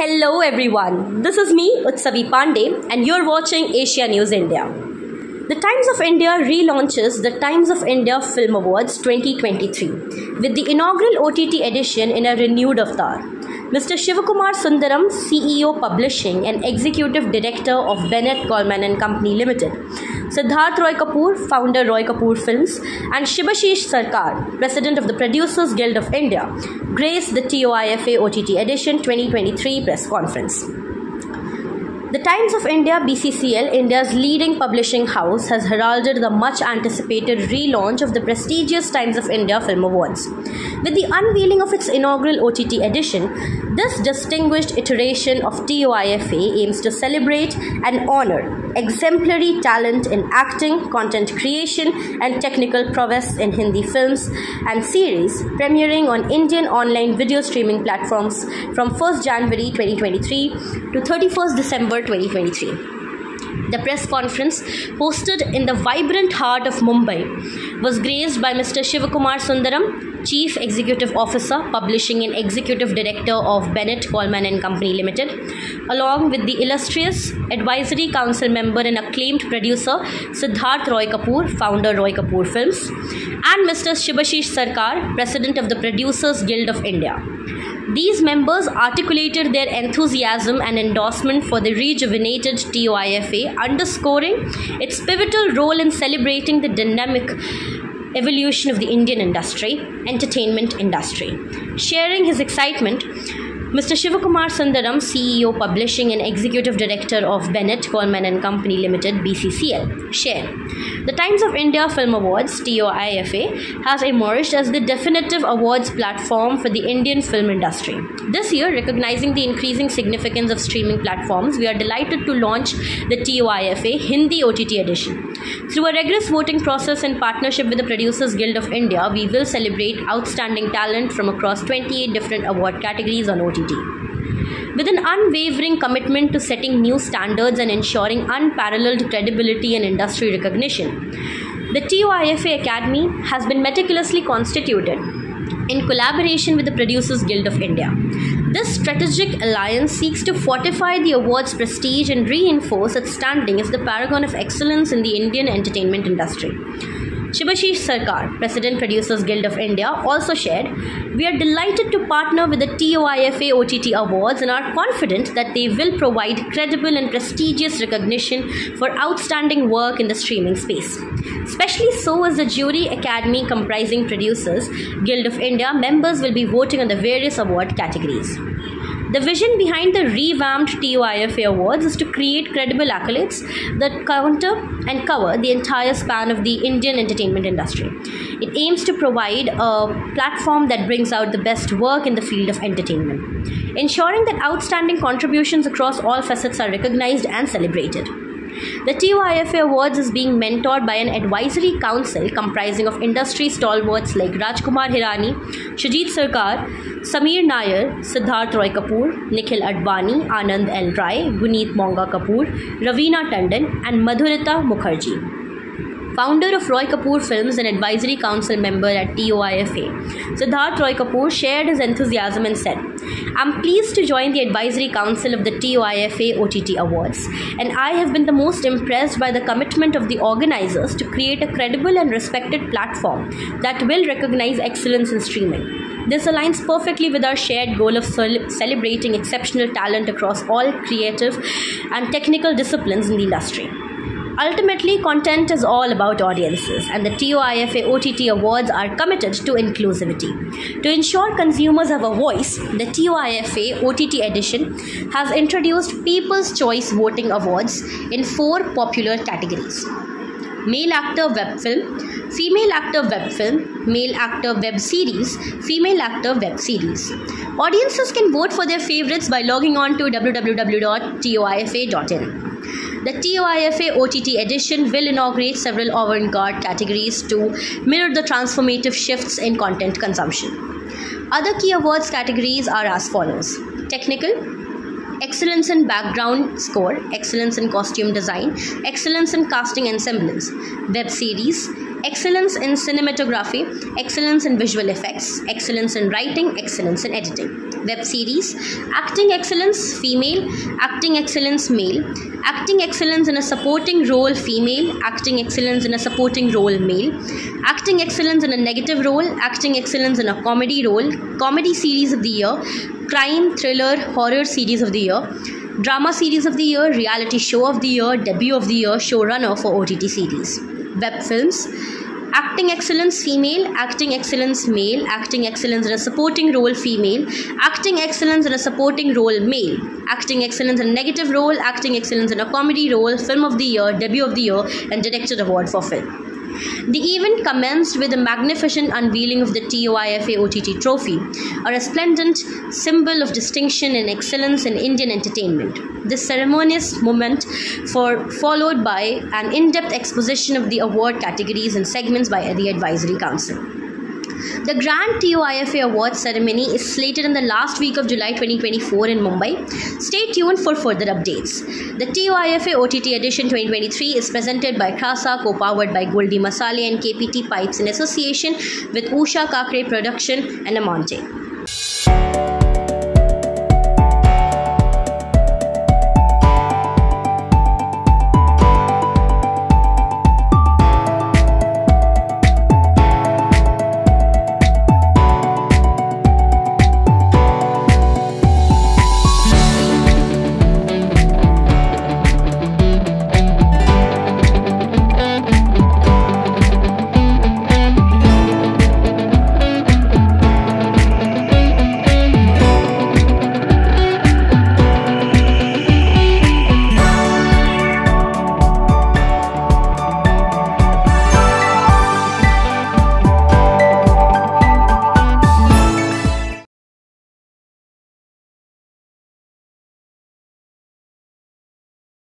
Hello everyone, this is me, Utsavi Pandey, and you're watching Asia News India. The Times of India relaunches the Times of India Film Awards 2023 with the inaugural OTT edition in a renewed avatar. Mr. Shivakumar Sundaram, CEO Publishing and Executive Director of Bennett Coleman and Company Limited, Siddharth Roy Kapoor, founder Roy Kapoor Films, and Shibashish Sarkar, President of the Producers Guild of India, graced the TOIFA OTT Edition 2023 press conference. The Times of India BCCL, India's leading publishing house, has heralded the much anticipated relaunch of the prestigious Times of India Film Awards. With the unveiling of its inaugural OTT edition, this distinguished iteration of TOIFA aims to celebrate and honor exemplary talent in acting, content creation, and technical prowess in Hindi films and series, premiering on Indian online video streaming platforms from 1st January 2023 to 31st December 2023. The press conference, hosted in the vibrant heart of Mumbai, was graced by Mr. Shivakumar Sundaram, Chief Executive Officer, Publishing and Executive Director of Bennett Coleman and Company Limited, along with the illustrious Advisory Council member and acclaimed producer Siddharth Roy Kapoor, founder Roy Kapoor Films, and Mr. Shibashish Sarkar, President of the Producers Guild of India. These members articulated their enthusiasm and endorsement for the rejuvenated TOIFA, underscoring its pivotal role in celebrating the dynamic evolution of the Indian industry, entertainment industry. Sharing his excitement, Mr. Shivakumar Sundaram, CEO, Publishing and Executive Director of Bennett Coleman and Company Limited (BCCL), shared, "The Times of India Film Awards (TOIFA) has emerged as the definitive awards platform for the Indian film industry. This year, recognizing the increasing significance of streaming platforms, we are delighted to launch the TOIFA Hindi OTT edition. Through a rigorous voting process in partnership with the Producers Guild of India, we will celebrate outstanding talent from across 28 different award categories on OTT." With an unwavering commitment to setting new standards and ensuring unparalleled credibility and industry recognition, the TOIFA Academy has been meticulously constituted in collaboration with the Producers Guild of India. This strategic alliance seeks to fortify the award's prestige and reinforce its standing as the paragon of excellence in the Indian entertainment industry. Shibashish Sarkar, President Producers Guild of India, also shared, We are delighted to partner with the TOIFA OTT Awards and are confident that they will provide credible and prestigious recognition for outstanding work in the streaming space. Especially so as the jury academy comprising producers, Guild of India members will be voting on the various award categories. The vision behind the revamped TOIFA Awards is to create credible accolades that counter and cover the entire span of the Indian entertainment industry. It aims to provide a platform that brings out the best work in the field of entertainment, ensuring that outstanding contributions across all facets are recognized and celebrated. The TOIFA Awards is being mentored by an advisory council comprising of industry stalwarts like Rajkumar Hirani, Shoojit Sircar, Samir Nair, Siddharth Roy Kapoor, Nikhil Advani, Anand L. Rai, Guneet Monga Kapoor, Raveena Tandon, and Madhurita Mukherjee founder of Roy Kapoor Films and advisory council member at TOIFA. Siddharth Roy Kapoor shared his enthusiasm and said, I'm pleased to join the advisory council of the TOIFA OTT Awards, and I have been the most impressed by the commitment of the organizers to create a credible and respected platform that will recognize excellence in streaming. This aligns perfectly with our shared goal of celebrating exceptional talent across all creative and technical disciplines in the industry. Ultimately, content is all about audiences, and the TOIFA OTT Awards are committed to inclusivity. To ensure consumers have a voice, the TOIFA OTT edition has introduced People's Choice Voting Awards in four popular categories male actor web film, female actor web film, male actor web series, female actor web series. Audiences can vote for their favorites by logging on to www.toifa.in. The TOIFA OTT edition will inaugurate several avant garde categories to mirror the transformative shifts in content consumption. Other key awards categories are as follows Technical, excellence in background score, excellence in costume design, excellence in casting and semblance, web series, excellence in cinematography, excellence in visual effects, excellence in writing, excellence in editing. Web series, acting excellence female, acting excellence male, acting excellence in a supporting role female, acting excellence in a supporting role male, acting excellence in a negative role, acting excellence in a comedy role, comedy series of the year, crime, thriller, horror series of the year, drama series of the year, reality show of the year, debut of the year, showrunner for OTT series, web films, acting excellence female, acting excellence male, acting excellence in a supporting role female, acting excellence in a supporting role male, acting excellence in a negative role, acting excellence in a comedy role, film of the year, debut of the year, and director award for film. The event commenced with a magnificent unveiling of the TOIFA OTT trophy, a resplendent symbol of distinction and excellence in Indian entertainment. This ceremonious moment for, followed by an in-depth exposition of the award categories and segments by the Advisory Council. The Grand TOIFA Awards ceremony is slated in the last week of July 2024 in Mumbai. Stay tuned for further updates. The TOIFA OTT edition 2023 is presented by Krasa, co-powered by Goldie Masale and KPT Pipes in association with Usha Kakade Production and Amonte.